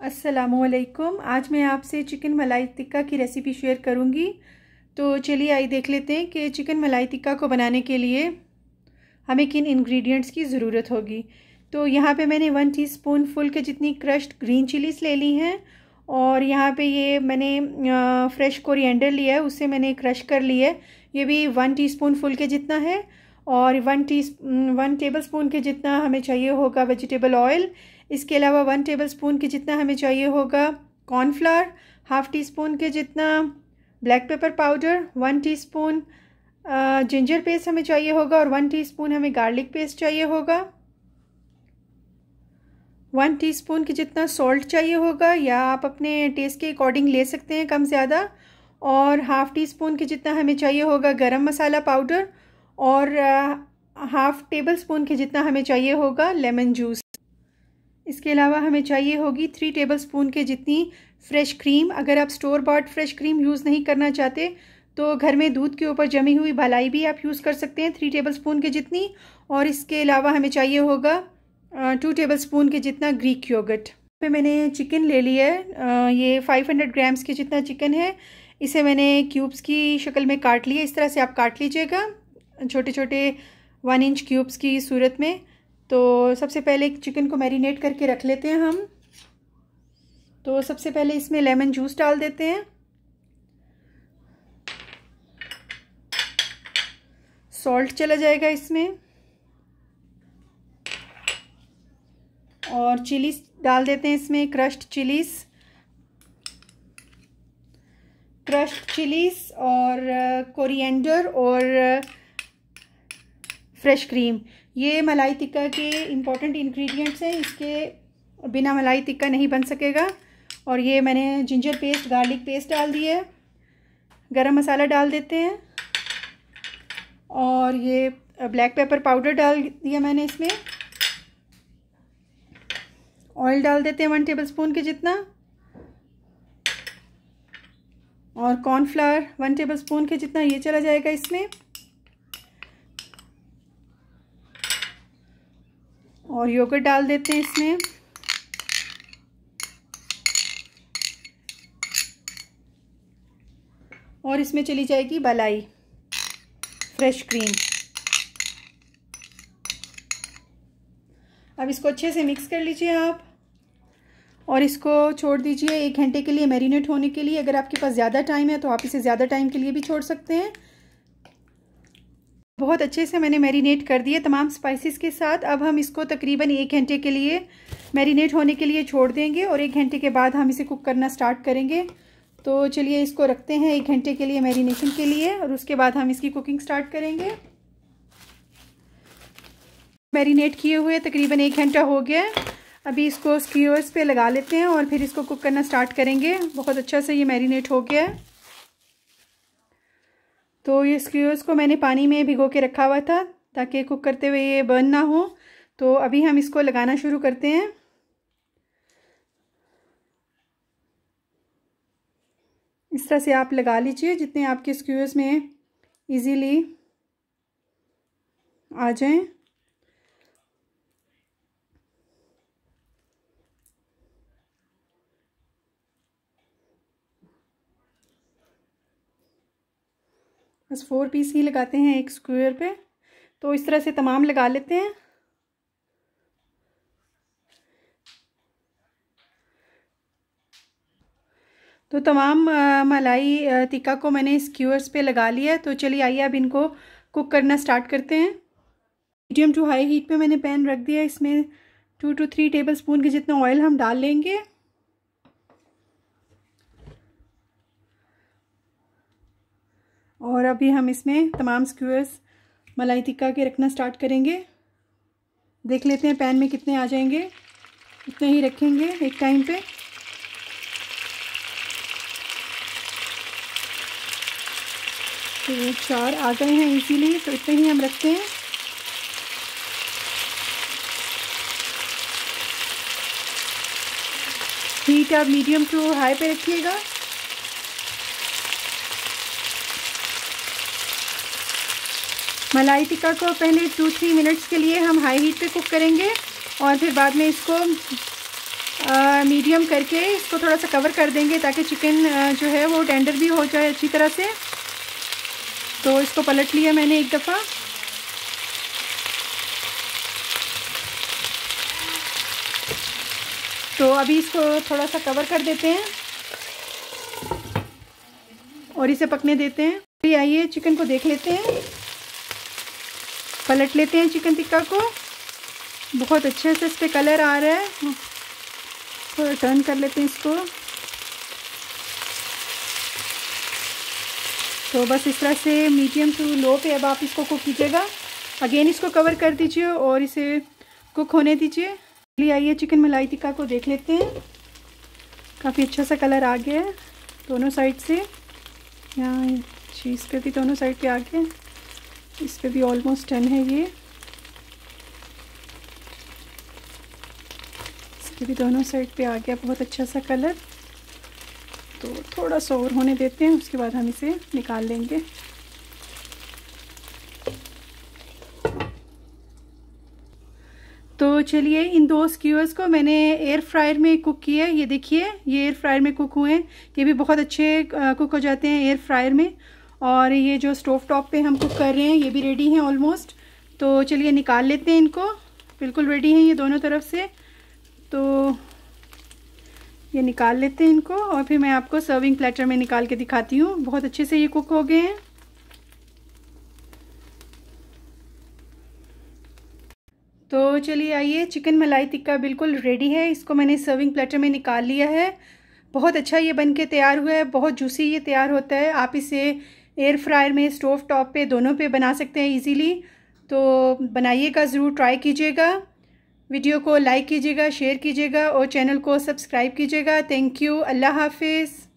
असलकुम आज मैं आपसे चिकन मलाई टिक्का की रेसिपी शेयर करूँगी। तो चलिए आई देख लेते हैं कि चिकन मलाई टिक्का को बनाने के लिए हमें किन इंग्रेडिएंट्स की ज़रूरत होगी। तो यहाँ पे मैंने वन टीस्पून फुल के जितनी क्रश्ड ग्रीन चिलीज़ ले ली हैं और यहाँ पे ये मैंने फ्रेश कोरिएंडर लिया है उससे मैंने क्रश कर लिया है। ये भी वन टीस्पून फुल के जितना है और one to one tablespoon के जितना हमें चाहिए होगा वेजिटेबल ऑयल इसके अलावा वन टेबल स्पून के जितना हमें चाहिए होगा कॉर्नफ्लावर, हाफ़ टी स्पून के जितना black pepper powder, one teaspoon ginger paste हमें चाहिए होगा और वन टीस्पून हमें गार्लिक पेस्ट चाहिए होगा। वन टीस्पून के जितना सॉल्ट चाहिए होगा या आप अपने टेस्ट के अकॉर्डिंग ले सकते हैं कम ज़्यादा। और हाफ़ टी स्पून के जितना हमें चाहिए होगा गरम मसाला पाउडर और हाफ़ टेबल स्पून के जितना हमें चाहिए होगा लेमन जूस। इसके अलावा हमें चाहिए होगी थ्री टेबल स्पून के जितनी फ़्रेश क्रीम अगर आप store bought fresh cream use नहीं करना चाहते तो घर में दूध के ऊपर जमी हुई भलाई भी आप यूज़ कर सकते हैं थ्री टेबल स्पून के जितनी, और इसके अलावा हमें चाहिए होगा टू टेबल स्पून के जितना ग्रीक योगट पे मैंने चिकन ले लिया है ये 500 ग्राम्स के जितना चिकन है, इसे मैंने क्यूब्स की शक्ल में काट लिया इस तरह से आप काट लीजिएगा छोटे छोटे वन इंच क्यूब्स की सूरत में। तो सबसे पहले एक चिकन को मैरिनेट करके रख लेते हैं हम। तो सबसे पहले इसमें लेमन जूस डाल देते हैं। सॉल्ट चला जाएगा इसमें। और चिलीज डाल देते हैं इसमें क्रश्ड चिलीस क्रश्ड चिलीस और कोरिएंडर और फ्रेश क्रीम ये मलाई टिक्का के इंपॉर्टेंट इंग्रेडिएंट्स हैं, इसके बिना मलाई टिक्का नहीं बन सकेगा। और ये मैंने जिंजर पेस्ट गार्लिक पेस्ट डाल दिया है। गरम मसाला डाल देते हैं। और ये ब्लैक पेपर पाउडर डाल दिया मैंने इसमें। ऑयल डाल देते हैं वन टेबल स्पून के जितना। और कॉर्नफ्लावर वन टेबल स्पून के जितना, ये चला जाएगा इसमें। और योगर्ट डाल देते हैं इसमें। और इसमें चली जाएगी बलाई फ्रेश क्रीम अब इसको अच्छे से मिक्स कर लीजिए आप। और इसको छोड़ दीजिए एक घंटे के लिए मैरिनेट होने के लिए। अगर आपके पास ज़्यादा टाइम है तो आप इसे ज़्यादा टाइम के लिए भी छोड़ सकते हैं। बहुत अच्छे से मैंने मैरिनेट कर दिए तमाम स्पाइसेस के साथ। अब हम इसको तकरीबन एक घंटे के लिए मैरिनेट होने के लिए छोड़ देंगे और एक घंटे के बाद हम इसे कुक करना स्टार्ट करेंगे। तो चलिए इसको रखते हैं एक घंटे के लिए मैरिनेशन के लिए और उसके बाद हम इसकी कुकिंग स्टार्ट करेंगे। मैरिनेट किए हुए तकरीबन एक घंटा हो गया अभी इसको स्क्यूर्स पे लगा लेते हैं और फिर इसको कुक करना स्टार्ट करेंगे। बहुत अच्छा से ये मैरिनेट हो गया है। तो ये स्क्रूज़ को मैंने पानी में भिगो के रखा हुआ था ताकि कुक करते हुए ये बर्न ना हो। तो अभी हम इसको लगाना शुरू करते हैं। इस तरह से आप लगा लीजिए जितने आपके स्क्रूज में इजीली आ जाएँ। बस फोर पीस ही लगाते हैं एक स्क्वायर पे। तो इस तरह से तमाम लगा लेते हैं। तो तमाम मलाई टिक्का को मैंने स्क्यूअर्स पे लगा लिया तो चलिए आइए अब इनको कुक करना स्टार्ट करते हैं। मीडियम टू हाई हीट पे मैंने पैन रख दिया इसमें two two three tablespoon के जितना ऑयल हम डाल लेंगे। और अभी हम इसमें तमाम स्क्यूर्स मलाई टिक्का के रखना स्टार्ट करेंगे। देख लेते हैं पैन में कितने आ जाएँगे। इतने ही रखेंगे एक टाइम पे। तो चार आ गए हैं इजीली तो इतने ही हम रखते हैं। हीट आप मीडियम टू हाई पे रखिएगा। मलाई टिक्का को पहले टू थ्री मिनट्स के लिए हम हाई हीट पे कुक करेंगे और फिर बाद में इसको मीडियम करके इसको थोड़ा सा कवर कर देंगे ताकि चिकन जो है वो टेंडर भी हो जाए अच्छी तरह से। तो इसको पलट लिया मैंने एक दफ़ा। तो अभी इसको थोड़ा सा कवर कर देते हैं और इसे पकने देते हैं। आइए चिकन को देख लेते हैं। पलट लेते हैं चिकन टिक्का को। बहुत अच्छे से इस पर कलर आ रहा है। थोड़ा टर्न कर लेते हैं इसको। तो बस इस तरह से मीडियम टू लो पे अब आप इसको कुक कीजिएगा। अगेन इसको कवर कर दीजिए और इसे कुक होने दीजिए। चलिए आइए चिकन मलाई टिक्का को देख लेते हैं। काफ़ी अच्छा सा कलर आ गया है दोनों साइड से। यहाँ चीज़ पे भी दोनों साइड पे आ गया इस पे भी ऑलमोस्ट डन है ये। इसके भी दोनों साइड पे आ गया बहुत अच्छा सा कलर तो थोड़ा सा और होने देते हैं, उसके बाद हम इसे निकाल लेंगे। तो चलिए, इन दो स्क्यूअर्स को मैंने एयर फ्रायर में कुक किया है। ये देखिए, ये एयर फ्रायर में कुक हुए हैं। ये भी बहुत अच्छे कुक हो जाते हैं एयर फ्रायर में। और ये जो स्टोव टॉप पे हम कुक कर रहे हैं, ये भी रेडी हैं ऑलमोस्ट तो चलिए निकाल लेते हैं इनको. बिल्कुल रेडी हैं ये दोनों तरफ़ से. तो ये निकाल लेते हैं इनको और फिर मैं आपको सर्विंग प्लेटर में निकाल के दिखाती हूँ. बहुत अच्छे से ये कुक हो गए हैं. तो चलिए आइए चिकन मलाई टिक्का बिल्कुल रेडी है. इसको मैंने सर्विंग प्लेटर में निकाल लिया है. बहुत अच्छा ये बन के तैयार हुआ है. बहुत जूसी ये तैयार होता है. आप इसे एयर फ्रायर में स्टोव टॉप पे दोनों पे बना सकते हैं इजीली तो बनाइएगा, ज़रूर ट्राई कीजिएगा। वीडियो को लाइक कीजिएगा शेयर कीजिएगा और चैनल को सब्सक्राइब कीजिएगा। थैंक यू अल्लाह हाफिज़।